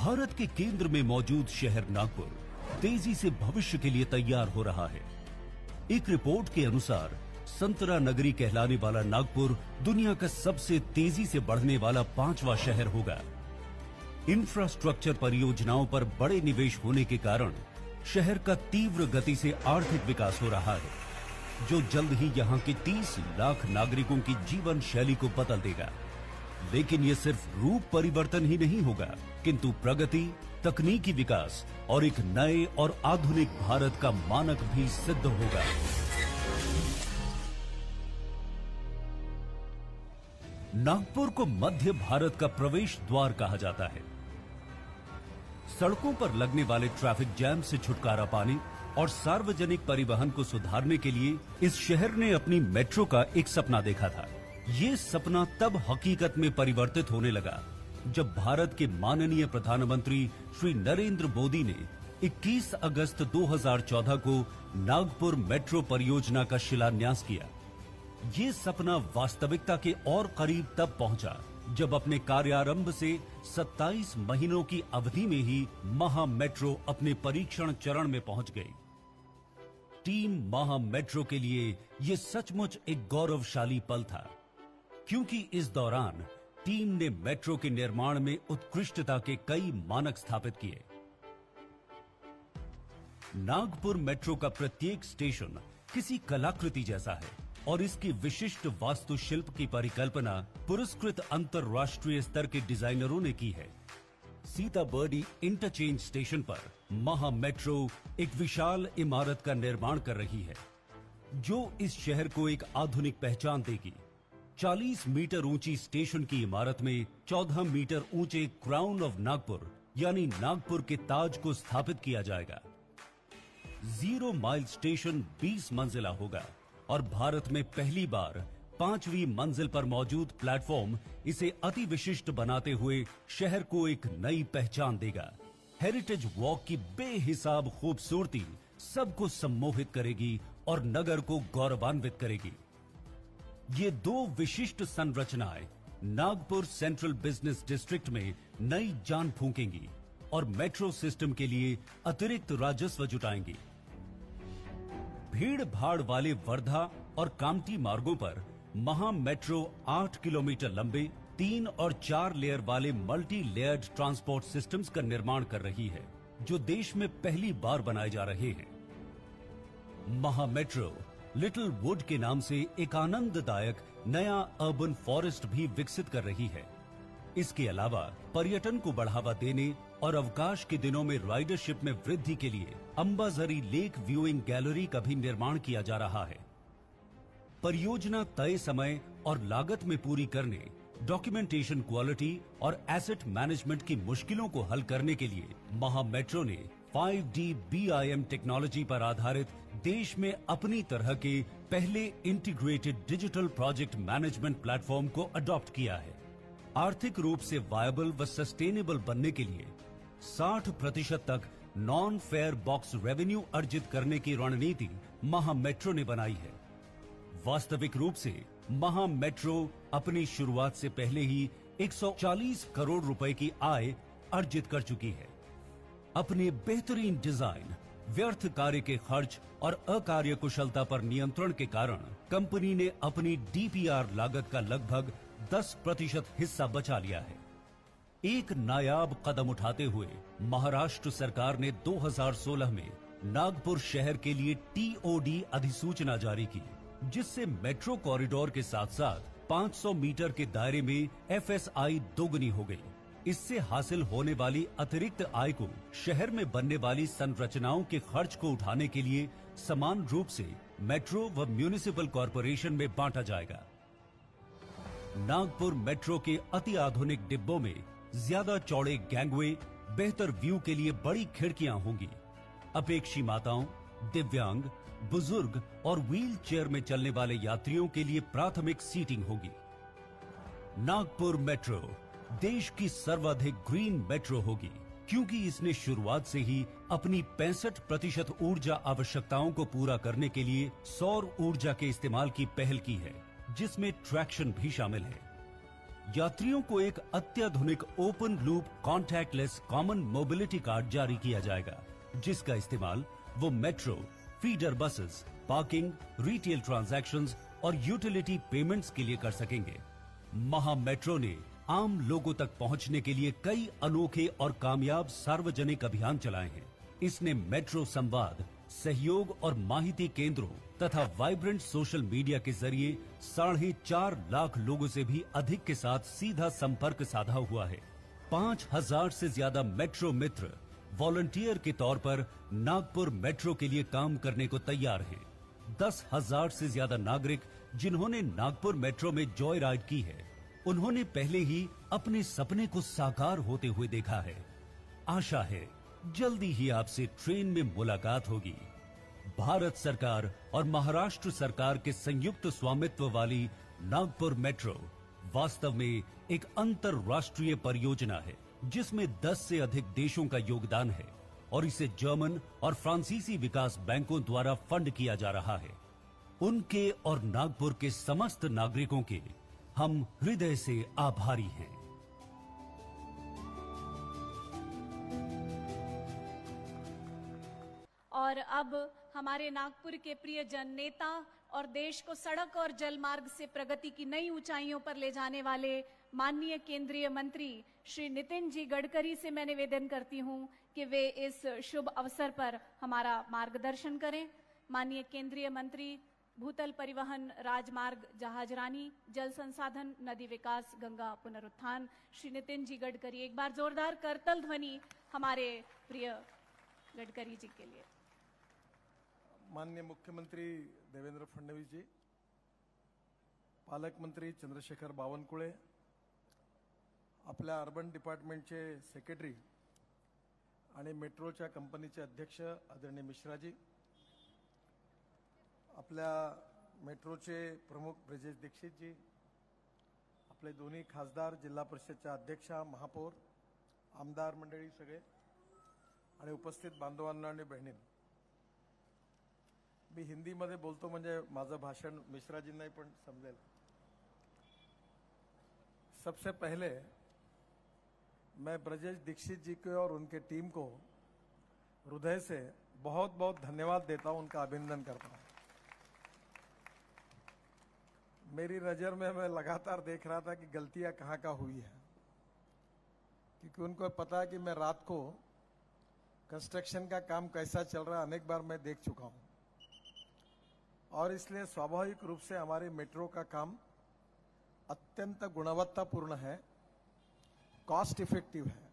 भारत के केंद्र में मौजूद शहर नागपुर तेज़ी से भविष्य के लिए तैयार हो रहा है। एक रिपोर्ट के अनुसार, संतरा नगरी कहलाने वाला नागपुर दुनिया का सबसे तेज़ी से बढ़ने वाला पांचवा शहर होगा। इंफ्रास्ट्रक्चर परियोजनाओं पर बड़े निवेश होने के कारण शहर का तीव्र गति से आर्थिक विकास हो रहा है, जो जल्द ही यहाँ के 30 लाख नागरिकों की जीवन शैली को बदल देगा। लेकिन ये सिर्फ़ रूप परिवर्तन ही नहीं होगा, किंतु प्रगति, तकनीकी विकास और एक नए और आधुनिक भारत का मानक भी सिद्ध होगा। नागपुर को मध्य भारत का प्रवेश द्वार कहा जाता है। सड़कों पर लगने वाले ट्रैफ़िक जैम से छुटकारा पाने और सार्वजनिक परिवहन को सुधारने के लिए इस शहर ने अपनी मेट्रो का एक सपना देखा था। ये सपना तब हकीकत में परिवर्तित होने लगा, जब भारत के माननीय प्रधानमंत्री श्री नरेंद्र मोदी ने 21 अगस्त 2014 को नागपुर मेट्रो परियोजना का शिलान्यास किया। ये सपना वास्तविकता के और करीब तब पहुँचा, जब अपने कार्यारंभ से 27 महीनों की अवधि में ही महा मेट्रो अपने परीक्षण चरण में पहुँच गई। टीम महा मेट्रो के लिए यह सचमुच एक गौरवशाली पल था। क्योंकि इस दौरान टीम ने मेट्रो के निर्माण में उत्कृष्टता के कई मानक स्थापित किए। नागपुर मेट्रो का प्रत्येक स्टेशन किसी कलाकृति जैसा है और इसकी विशिष्ट वास्तुशिल्प की परिकल्पना पुरस्कृत अंतरराष्ट्रीय स्तर के डिजाइनरों ने की है। सीताबर्डी इंटरचेंज स्टेशन पर महा मेट्रो एक विशाल इमारत का निर्माण कर रही है, जो इस शहर को एक आधुनिक पहचान देगी। 40 मीटर ऊँची स्टेशन की इमारत में 14 मीटर ऊँचे क्राउन ऑफ़ नागपुर यानी नागपुर के ताज को स्थापित किया जाएगा। ज़ीरो माइल स्टेशन 20 मंजिला होगा और भारत में पहली बार पांचवी मंजिल पर मौजूद प्लेटफॉर्म इसे अति विशिष्ट बनाते हुए शहर को एक नई पहचान देगा। हेरिटेज वॉक की बेहिसाब खूबसूरती सबको सम्मोहित करेगी और नगर को गौरवान्वित करेगी। ये दो विशिष्ट संरचनाएँ नागपुर सेंट्रल बिज़नेस डिस्ट्रिक्ट में नई जान फूकेंगी और मेट्रो सिस्टम के लिए अतिरिक्त राजस्व जुटाएँगी। भीड़ भाड़ वाले वर्धा और कामटी मार्गों पर महा मेट्रो 8 किलोमीटर लंबे, तीन और चार लेयर वाले मल्टी लेयर्ड ट्रांसपोर्ट सिस्टम्स का निर्माण कर रही है, जो देश में पहली बार बनाए जा रहे हैं। महा मेट्रो लिटिल वुड के नाम से एक आनंददायक नया अर्बन फॉरेस्ट भी विकसित कर रही है। इसके अलावा पर्यटन को बढ़ावा देने और अवकाश के दिनों में राइडरशिप में वृद्धि के लिए अंबाजरी लेक व्यूइंग गैलरी का भी निर्माण किया जा रहा है। परियोजना तय समय और लागत में पूरी करने, डॉक्यूमेंटेशन क्वालिटी और एसेट मैनेजमेंट की मुश्किलों को हल करने के लिए महा मेट्रो ने 5D BIM टेक्नोलॉजी पर आधारित देश में अपनी तरह के पहले integrated digital project management platform को अडॉप्ट किया है। आर्थिक रूप से वायबल व सस्टेनेबल बनने के लिए 60 प्रतिशत तक नॉन फेयर बॉक्स रेवेन्यू अर्जित करने की रणनीति महा मेट्रो ने बनाई है। वास्तविक रूप से महा मेट्रो अपनी शुरुआत से पहले ही 140 करोड़ रुपए की आय अर्जित कर चुकी है। अपने बेहतरीन डिज़ाइन व्यर्थ कार्य के खर्च और अकार्य कुशलता पर नियंत्रण के कारण कंपनी ने अपनी डीपीआर लागत का लगभग 10 प्रतिशत हिस्सा बचा लिया है। एक नायाब कदम उठाते हुए महाराष्ट्र सरकार ने 2016 में नागपुर शहर के लिए टीओडी अधिसूचना जारी की, जिससे मेट्रो कॉरिडोर के साथ साथ 500 मीटर के दायरे में एफएसआई दोगुनी हो गई। इससे हासिल होने वाली अतिरिक्त आय को शहर में बनने वाली संरचनाओं के खर्च को उठाने के लिए समान रूप से मेट्रो व म्यूनिसिपल कॉरपोरेशन में बांटा जाएगा। नागपुर मेट्रो के अति आधुनिक डिब्बों में ज़्यादा चौड़े गैंगवे बेहतर व्यू के लिए बड़ी खिड़कियाँ होंगी। अपेक्षी माताओं, दिव्यांग, बुज़ुर्ग और व्हील चेयर में चलने वाले यात्रियों के लिए प्राथमिक सीटिंग होगी। नागपुर मेट्रो देश की सर्वाधिक ग्रीन मेट्रो होगी क्योंकि इसने शुरुआत से ही अपनी 65 प्रतिशत ऊर्जा आवश्यकताओं को पूरा करने के लिए सौर ऊर्जा के इस्तेमाल की पहल की है जिसमें ट्रैक्शन भी शामिल है। यात्रियों को एक अत्याधुनिक open loop contactless common mobility card जारी किया जाएगा जिसका इस्तेमाल वो metro feeder buses, parking retail transactions और यूटिलिटी पेमेंट्स के लिए कर सकेंगे। महा मेट्रो ने आम लोगों तक पहुँचने के लिए कई अनोखे और कामयाब सार्वजनिक अभियान चलाए हैं। इसने मेट्रो संवाद, सहयोग और माहिती केंद्रों तथा वाइब्रेंट सोशल मीडिया के ज़रिए साढ़े चार लाख लोगों से भी अधिक के साथ सीधा संपर्क साधा हुआ है। पाँच हज़ार से ज़्यादा मेट्रो मित्र, वॉलंटियर के तौर पर नागपुर मेट्रो के लिए काम करने को तैयार हैं। दस हज़ार से ज़्यादा नागरिक जिन्होंने नागपुर मेट्रो में जॉय राइड की है। उन्होंने पहले ही अपने सपने को साकार होते हुए देखा है। आशा है, जल्दी ही आपसे ट्रेन में मुलाकात होगी। भारत सरकार और महाराष्ट्र सरकार के संयुक्त स्वामित्व वाली नागपुर मेट्रो वास्तव में एक अंतरराष्ट्रीय परियोजना है, जिसमें 10 से अधिक देशों का योगदान है और इसे जर्मन और फ्रांसीसी विकास बैंकों द्वारा फंड किया जा रहा है। उनके और नागपुर के समस्त नागरिकों के हम हृदय से आभारी हैं। और अब हमारे नागपुर के प्रिय जन नेता और देश को सड़क और जल मार्ग से प्रगति की नई ऊंचाइयों पर ले जाने वाले माननीय केंद्रीय मंत्री श्री नितिन जी गडकरी से मैं निवेदन करती हूँ कि वे इस शुभ अवसर पर हमारा मार्गदर्शन करें। माननीय केंद्रीय मंत्री भूतल परिवहन राजमार्ग जहाजरानी जल संसाधन नदी विकास गंगा पुनरुत्थान श्री नितिन जी गडकरी। एक बार जोरदार करतल ध्वनि हमारे प्रिय गडकरी जी के लिए। माननीय मुख्यमंत्री देवेंद्र फडणवीस जी पालकमंत्री चंद्रशेखर बावनकुळे आपल्या अर्बन डिपार्टमेंटचे सेक्रेटरी आणि मेट्रोच्या कंपनीचे अध्यक्ष आदरणीय मिश्राजी आपल्या मेट्रोचे प्रमुख ब्रिजेश दीक्षितजी आपले दोन्ही खासदार जिल्हा परिषदच्या अध्यक्षा महापौर आमदार मंडळी सगळे आणि उपस्थित बांधवांना आणि बहिणी मी हिंदीमध्ये बोलतो म्हणजे माझं भाषण मिश्राजींनाही पण समजेल. सबसे पहले मैं ब्रजेश दीक्षित जी को और उनके टीम को हृदय से बहुत बहुत धन्यवाद देता हूं उनका अभिनंदन करता हूं। मेरी नज़र में मैं लगातार देख रहा था कि गलतियाँ कहाँ का हुई है। क्योंकि उनको पता है कि मैं रात को कंस्ट्रक्शन का काम कैसा चल रहा है, अनेक बार मैं देख चुका हूँ। और इसलिए स्वाभाविक रूप से हमारे मेट्रो का काम अत्यंत गुणवत्तापूर्ण है कॉस्ट इफ़ेक्टिव है।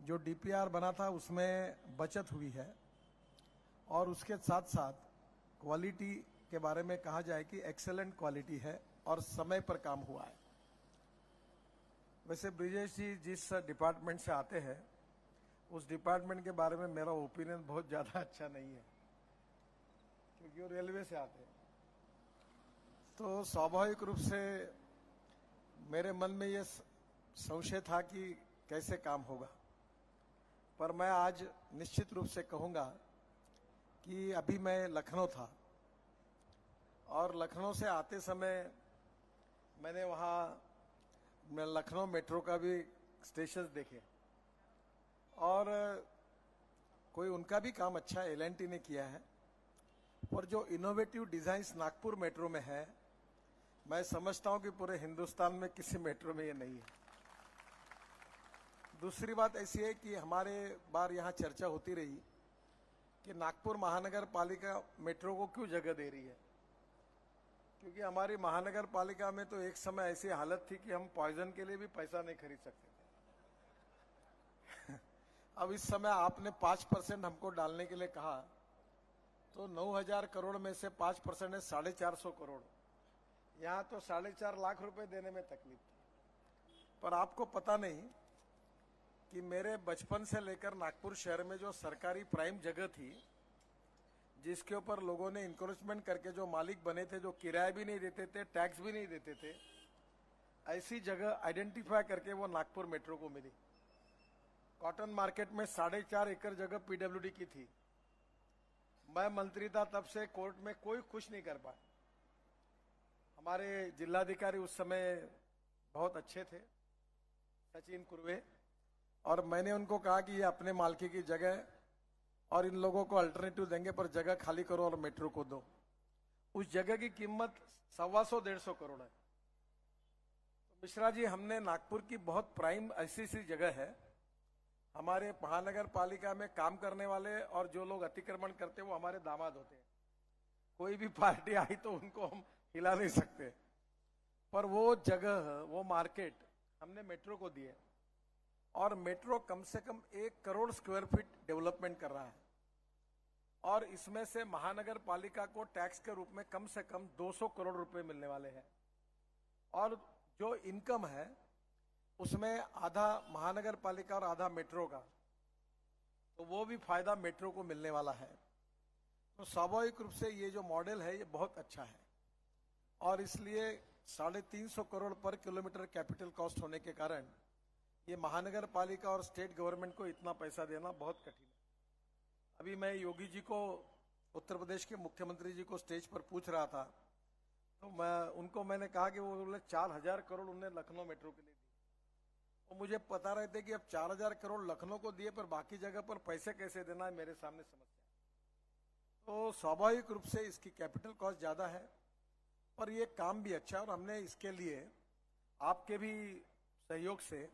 जो डीपीआर बना था उसमें बचत हुई है और उसके साथ साथ क्वालिटी के बारे में कहा जाए कि एक्सेलेंट क्वालिटी है और समय पर काम हुआ है। वैसे ब्रिजेश जी जिस डिपार्टमेंट से आते हैं, उस डिपार्टमेंट के बारे में मेरा ओपिनियन बहुत ज़्यादा अच्छा नहीं है, क्योंकि वो रेलवे से आते हैं। तो स्वाभाविक रूप से मेरे मन में ये संशय था कि कैसे काम होगा। पर मैं आज निश्चित रूप से कहूँगा कि अभी मैं लखनऊ था और लखनऊ से आते समय मैंने वहाँ, मैं लखनऊ मेट्रो का भी स्टेशन देखे। और कोई उनका भी काम अच्छा एलएनटी ने किया है। पर जो इनोवेटिव डिजाइंस नागपुर मेट्रो में है, मैं समझता हूँ कि पूरे हिंदुस्तान में किसी मेट्रो में ये नहीं है। दूसरी बात ऐसी है कि हमारे बार यहाँ चर्चा होती रही कि नागपुर महानगर पालिका मेट्रो को क्यों जगह दे रही है? क्योंकि हमारी महानगर पालिका में तो एक समय ऐसी हालत थी कि हम पॉइजन के लिए भी पैसा नहीं खरीद सकते थे। अब इस समय आपने पाँच परसेंट हमको डालने के लिए कहा तो नौ हज़ार करोड़ में से पाँच परसेंट है साढ़े चार सौ करोड़। यहाँ तो साढ़े चार लाख रुपए देने में तकलीफ़ थी। पर आपको पता नहीं कि मेरे बचपन से लेकर नागपुर शहर में जो सरकारी प्राइम जगह थी जिसके ऊपर लोगों ने इंक्रोचमेंट करके जो मालिक बने थे, जो किराया भी नहीं देते थे टैक्स भी नहीं देते थे, ऐसी जगह आइडेंटिफाई करके वो नागपुर मेट्रो को मिली। कॉटन मार्केट में साढ़े चार एकड़ जगह पीडब्ल्यूडी की थी। मैं मंत्री था तब से कोर्ट में कोई खुश नहीं कर पाया। हमारे जिलाधिकारी उस समय बहुत अच्छे थे, सचिन कुरवे, और मैंने उनको कहा कि ये अपने मालकी की जगह और इन लोगों को अल्टरनेटिव देंगे, पर जगह खाली करो और मेट्रो को दो। उस जगह की कीमत सवा सौ, डेढ़ सौ करोड़ है। तो मिश्रा जी, हमने नागपुर की बहुत प्राइम ऐसी ऐसी जगह है। हमारे महानगर पालिका में काम करने वाले और जो लोग अतिक्रमण करते हैं, वो हमारे दामाद होते हैं। कोई भी पार्टी आई तो उनको हम हिला नहीं सकते। पर वो जगह, वो मार्केट हमने मेट्रो को दिए और मेट्रो कम से कम एक करोड़ स्क्वायर फीट डेवलपमेंट कर रहा है। और इसमें से महानगर पालिका को टैक्स के रूप में कम से कम 200 करोड़ रुपए मिलने वाले हैं। और जो इनकम है, उसमें आधा महानगर पालिका और आधा मेट्रो का तो वो भी फ़ायदा मेट्रो को मिलने वाला है। तो स्वाभाविक रूप से ये जो मॉडल है, ये बहुत अच्छा है। और इसलिए साढ़े तीन सौ करोड़ पर किलोमीटर कैपिटल कॉस्ट होने के कारण ये महानगर पालिका और स्टेट गवर्नमेंट को इतना पैसा देना बहुत कठिन है। अभी मैं योगी जी को, उत्तर प्रदेश के मुख्यमंत्री जी को स्टेज पर पूछ रहा था तो मैं, उनको मैंने कहा कि वो बोले, चार हज़ार करोड़ उन्हें लखनऊ मेट्रो के लिए दी तो मुझे पता रहे थे कि अब चार हज़ार करोड़ लखनऊ को दिए, पर बाकी जगह पर पैसे कैसे देना है, मेरे सामने समस्या तो स्वाभाविक रूप से इसकी कैपिटल कॉस्ट ज़्यादा है, पर ये काम भी अच्छा और हमने इसके लिए, आपके भी सहयोग से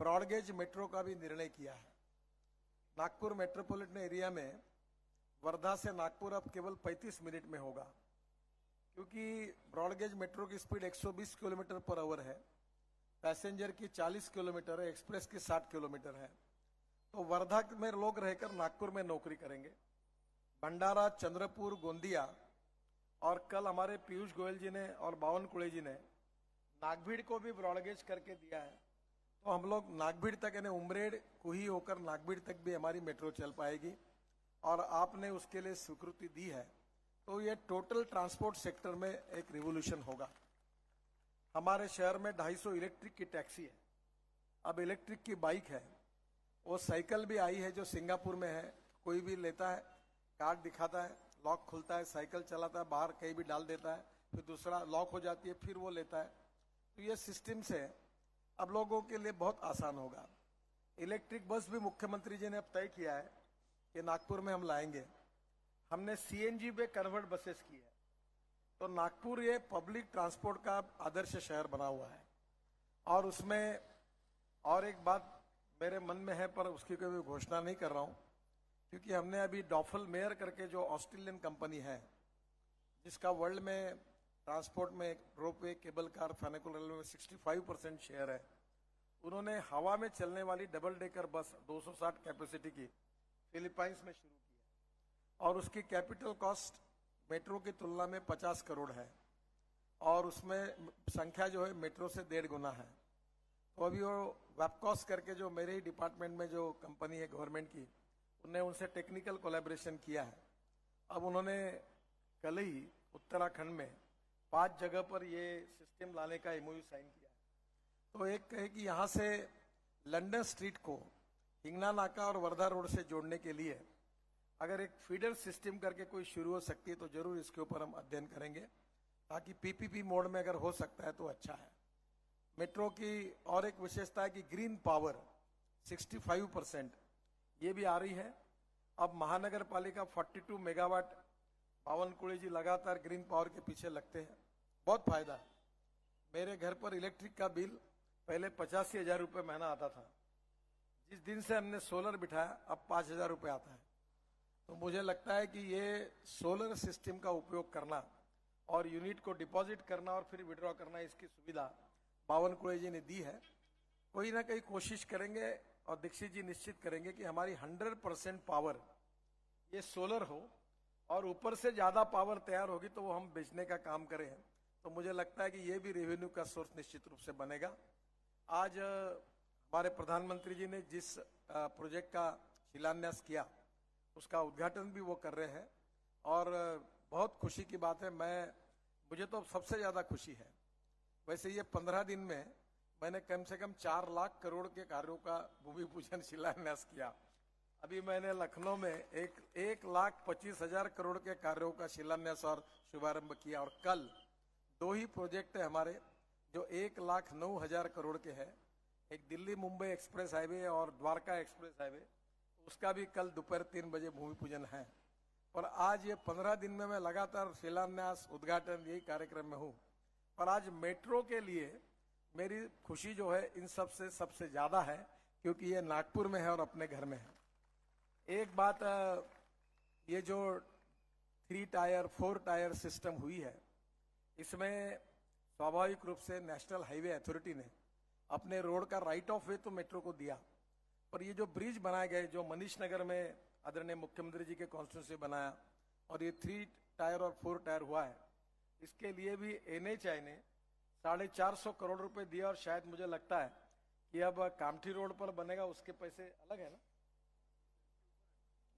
ब्रॉडगेज मेट्रो का भी निर्णय किया है। नागपुर मेट्रोपॉलिटन एरिया में वर्धा से नागपुर अब केवल 35 मिनट में होगा, क्योंकि ब्रॉडगेज मेट्रो की स्पीड 120 किलोमीटर पर आवर है, पैसेंजर की 40 किलोमीटर है, एक्सप्रेस की 60 किलोमीटर है। तो वर्धा में लोग रहकर नागपुर में नौकरी करेंगे। भंडारा, चंद्रपुर, गोंदिया और कल हमारे पीयूष गोयल जी ने और बावन कुड़े जी ने नागभीड़ को भी ब्रॉडगेज करके दिया है। तो हम लोग नागभीड़ तक, यानी उमरेड कुही होकर नागभीड़ तक भी हमारी मेट्रो चल पाएगी। और आपने उसके लिए स्वीकृति दी है। तो ये टोटल ट्रांसपोर्ट सेक्टर में एक रिवोल्यूशन होगा। हमारे शहर में 250 इलेक्ट्रिक की टैक्सी है। अब इलेक्ट्रिक की बाइक है। वो साइकिल भी आई है जो सिंगापुर में है। कोई भी लेता है, कार्ड दिखाता है, लॉक खुलता है, साइकिल चलाता है, बाहर कहीं भी डाल देता है, फिर दूसरा लॉक हो जाती है, फिर वो लेता है। तो ये सिस्टम से अब लोगों के लिए बहुत आसान होगा। इलेक्ट्रिक बस भी मुख्यमंत्री जी ने अब तय किया है कि नागपुर में हम लाएँगे। हमने सीएनजी पे कन्वर्ट बसेस की है। तो नागपुर ये पब्लिक ट्रांसपोर्ट का आदर्श शहर बना हुआ है। और उसमें और एक बात मेरे मन में है, पर उसकी कोई घोषणा नहीं कर रहा हूँ, क्योंकि हमने अभी डॉफल मेयर करके जो ऑस्ट्रेलियन कंपनी है, जिसका वर्ल्ड में ट्रांसपोर्ट में ropeway, cable car funicular railway में 65 परसेंट शेयर है। उन्होंने हवा में चलने वाली डबल डेकर बस 260 कैपेसिटी की फिलीपाइंस में शुरू की है। और उसकी कैपिटल कॉस्ट मेट्रो की तुलना में 50 करोड़ है। और उसमें संख्या जो है मेट्रो से डेढ़ गुना है। तो अभी वो वेबकॉस करके जो मेरे ही डिपार्टमेंट में जो कंपनी है गवर्नमेंट की, उनने उनसे टेक्निकल कोलेब्रेशन किया है। अब उन्होंने कल ही उत्तराखंड में पाँच जगह पर ये सिस्टम लाने का एमओयू साइन किया है। तो एक कहे कि यहाँ से लंदन स्ट्रीट को हिंगना नाका और वर्धा रोड से जोड़ने के लिए अगर एक फीडर सिस्टम करके कोई शुरू हो सकती है तो ज़रूर इसके ऊपर हम अध्ययन करेंगे। ताकि पीपीपी मोड में अगर हो सकता है तो अच्छा है। मेट्रो की और एक विशेषता है कि ग्रीन पावर 65 परसेंट, ये भी आ रही है। अब महानगर पालिका 42 मेगावाट पावन कुड़े जी लगातार ग्रीन पावर के पीछे लगते हैं। बहुत फ़ायदा है। मेरे घर पर इलेक्ट्रिक का बिल पहले पचासी हज़ार रुपये महीना आता था। जिस दिन से हमने सोलर बिठाया, अब पाँच हज़ार रुपये आता है। तो मुझे लगता है कि ये सोलर सिस्टम का उपयोग करना और यूनिट को डिपॉजिट करना और फिर विड्रॉ करना, इसकी सुविधा बावन कुड़े जी ने दी है। कोई ना कोई कोशिश करेंगे और दीक्षित जी निश्चित करेंगे कि हमारी 100 परसेंट पावर ये सोलर हो और ऊपर से ज़्यादा पावर तैयार होगी तो वो हम बेचने का काम करें तो मुझे लगता है कि ये भी रेवेन्यू का सोर्स निश्चित रूप से बनेगा। आज हमारे प्रधानमंत्री जी ने जिस प्रोजेक्ट का शिलान्यास किया, उसका उद्घाटन भी वो कर रहे हैं। और बहुत खुशी की बात है, मैं, मुझे तो सबसे ज़्यादा खुशी है। वैसे ये पंद्रह दिन में मैंने कम से कम चार लाख करोड़ के कार्यों का भूमि पूजन शिलान्यास किया। अभी मैंने लखनऊ में एक एक लाख पच्चीस हज़ार करोड़ के कार्यों का शिलान्यास और शुभारंभ किया और कल दो ही प्रोजेक्ट है हमारे, जो एक लाख नौ हज़ार करोड़ के है। एक दिल्ली मुंबई एक्सप्रेस हाईवे और द्वारका एक्सप्रेस हाईवे, उसका भी कल दोपहर तीन बजे भूमि पूजन है। और आज ये पंद्रह दिन में मैं लगातार शिलान्यास, उद्घाटन, यही कार्यक्रम में हूँ। पर आज मेट्रो के लिए मेरी खुशी जो है इन सबसे सबसे ज़्यादा है, क्योंकि ये नागपुर में है और अपने घर में है। एक बात ये जो three tier four tier system हुई है, इसमें स्वाभाविक रूप से नेशनल हाईवे अथॉरिटी ने अपने रोड का राइट ऑफ़ वे तो मेट्रो को दिया, पर ये जो ब्रिज बनाए गए, जो मनीष नगर में आदरणीय मुख्यमंत्री जी के कॉन्स्टिट्यूंसी बनाया, और ये थ्री टायर और फोर टायर हुआ है, इसके लिए भी एनएचआई ने साढ़े चार सौ करोड़ रुपए दिया और शायद मुझे लगता है कि अब कामठी रोड पर बनेगा, उसके पैसे अलग है ना।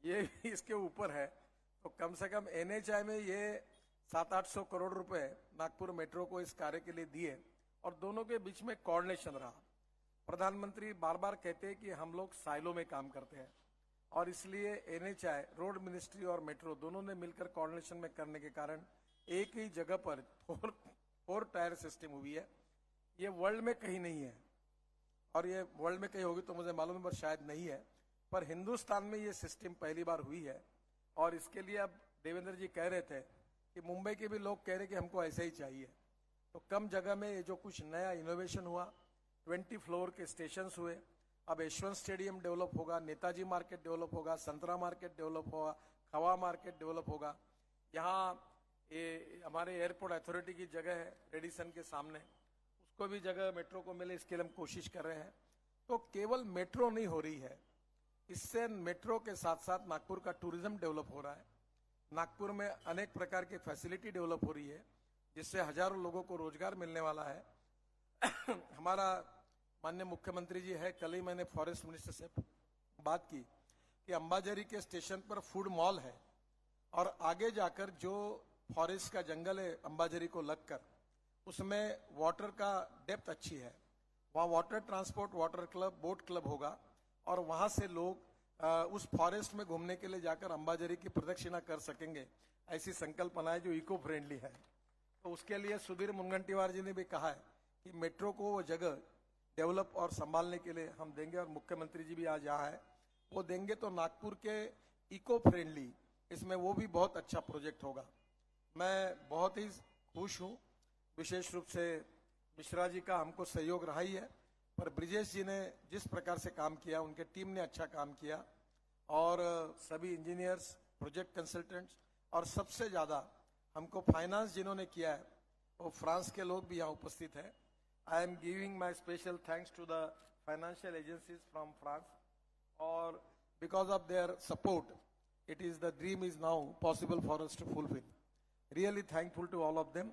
ये इसके ऊपर है। तो कम से कम एनएचआई में ये सात आठ सौ करोड़ रुपए नागपुर मेट्रो को इस कार्य के लिए दिए और दोनों के बीच में कोऑर्डिनेशन रहा। प्रधानमंत्री बार बार कहते हैं कि हम लोग साइलो में काम करते हैं और इसलिए एनएचआई, रोड मिनिस्ट्री और मेट्रो दोनों ने मिलकर कोऑर्डिनेशन में करने के कारण एक ही जगह पर फोर फोर टायर सिस्टम हुई है। ये वर्ल्ड में कहीं नहीं है। और ये वर्ल्ड में कहीं होगी तो मुझे मालूम है, पर शायद नहीं है। पर हिंदुस्तान में ये सिस्टम पहली बार हुई है और इसके लिए अब देवेंद्र जी कह रहे थे कि मुंबई के भी लोग कह रहे कि हमको ऐसा ही चाहिए। तो कम जगह में ये जो कुछ नया इनोवेशन हुआ ट्वेंटी फ्लोर के स्टेशन हुए, अब यशवंत स्टेडियम डेवलप होगा, नेताजी मार्केट डेवलप होगा, संतरा मार्केट डेवलप होगा, खवा मार्केट डेवलप होगा। यहाँ ये हमारे एयरपोर्ट अथॉरिटी की जगह है रेडिसन के सामने। उसको भी जगह मेट्रो को मिले, इसके लिए हम कोशिश कर रहे हैं। तो केवल मेट्रो नहीं हो रही है इससे मेट्रो के साथ साथ नागपुर का टूरिज़्म डेवलप हो रहा है। नागपुर में अनेक प्रकार की फैसिलिटी डेवलप हो रही है, जिससे हज़ारों लोगों को रोज़गार मिलने वाला है। हमारा माननीय मुख्यमंत्री जी है, कल ही मैंने फॉरेस्ट मिनिस्टर से बात की कि अंबाझरी के स्टेशन पर फ़ूड मॉल है और आगे जाकर जो फॉरेस्ट का जंगल है अंबाझरी को लगकर, उसमें वाटर का डेप्थ अच्छी है। वहाँ water transport water club boat club होगा। और वहाँ से लोग अ, उस फॉरेस्ट में घूमने के लिए जाकर अंबाझरी की प्रदक्षिणा कर सकेंगे। ऐसी संकल्पना है जो इको फ्रेंडली है। तो उसके लिए सुधीर मुनगंटीवार जी ने भी कहा है कि मेट्रो को वो जगह डेवलप और संभालने के लिए हम देंगे और मुख्यमंत्री जी भी आज यहाँ है। वो देंगे तो नागपुर के इको फ्रेंडली इसमें वो भी बहुत अच्छा प्रोजेक्ट होगा। मैं बहुत ही खुश हूँ। विशेष रूप से मिश्रा जी का हमको सहयोग रहा ही है। पर ब्रिजेश जी ने जिस प्रकार से काम किया उनके टीम ने अच्छा काम किया और सभी इंजीनियर्स प्रोजेक्ट कंसल्टेंट्स और सबसे ज़्यादा हमको फाइनेंस जिन्होंने किया है वो फ्रांस के लोग भी यहाँ उपस्थित हैं I am giving my special thanks to the financial agencies from France और because of their support it is the dream is now possible for us to fulfill. Really thankful to all of them.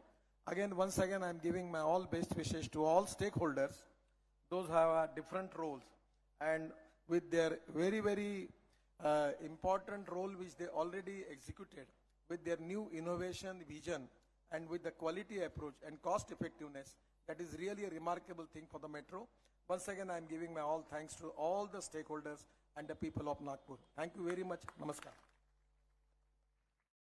Again, once again, I am giving my all best wishes to all stakeholders. Those have uh, different roles and with their very, very uh, important role which they already executed with their new innovation vision and with the quality approach and cost effectiveness. That is really a remarkable thing for the metro. Once again, I am giving my all thanks to all the stakeholders and the people of Nagpur. Thank you very much. Namaskar.